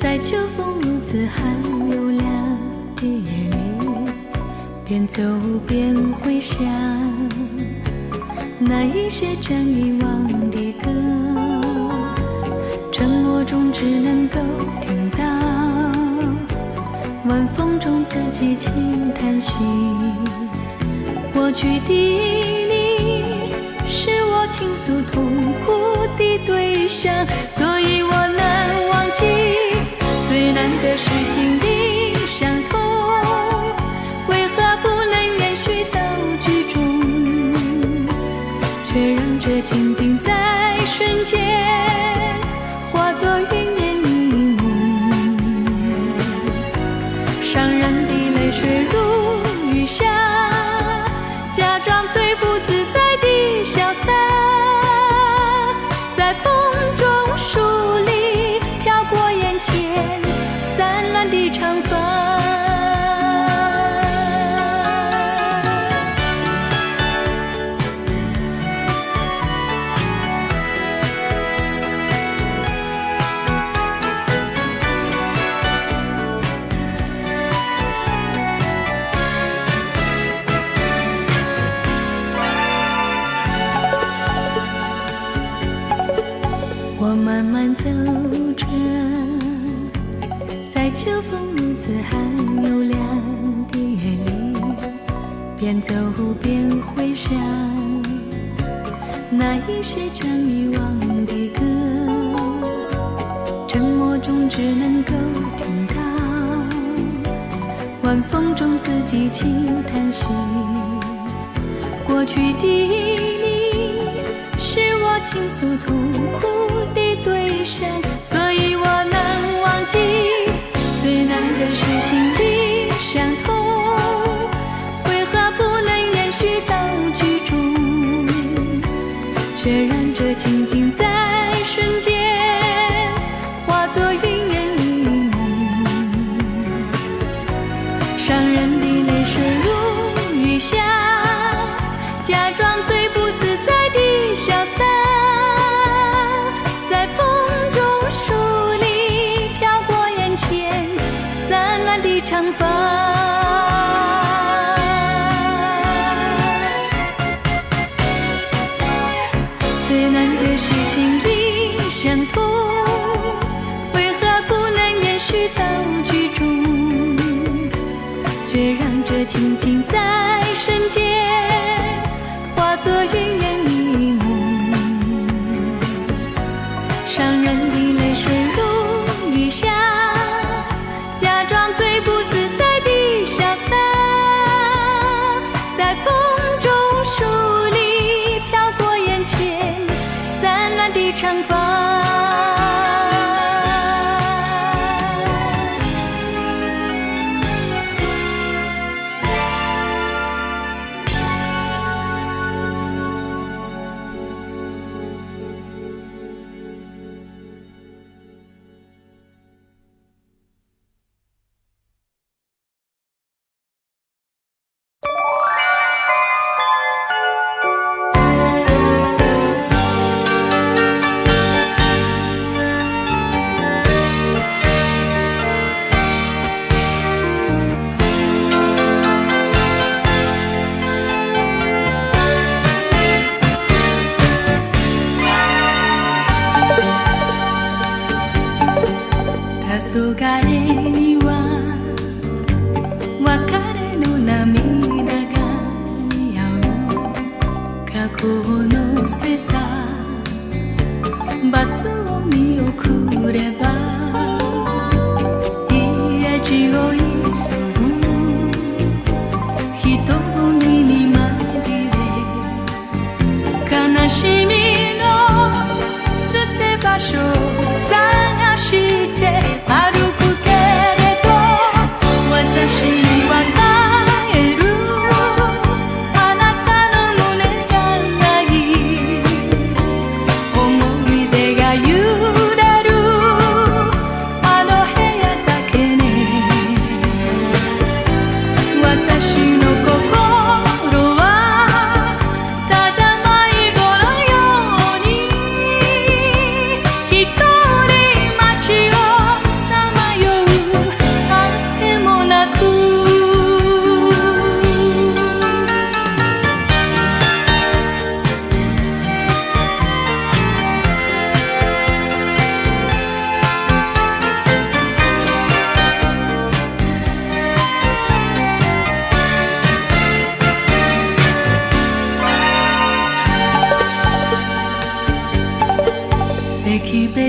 在秋风如此寒又凉的夜里，边走边回想那一些将遗忘的歌，沉默中只能够听到晚风中自己轻叹息。过去的你是我倾诉痛苦的对象，所以我难情景在瞬间慢走着，在秋风如此寒又凉的夜里，边走边回想那一些将遗忘的歌，沉默中只能够听到。晚风中自己轻叹息。过去的倾诉痛苦的对象，所以我能忘记。长发。最难的是心灵相通，为何不能延续到剧终？却让这情景在黄昏には別れの涙が似合う過去を乗せた。バスを見送れば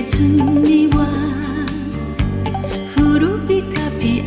준비와 후루비타비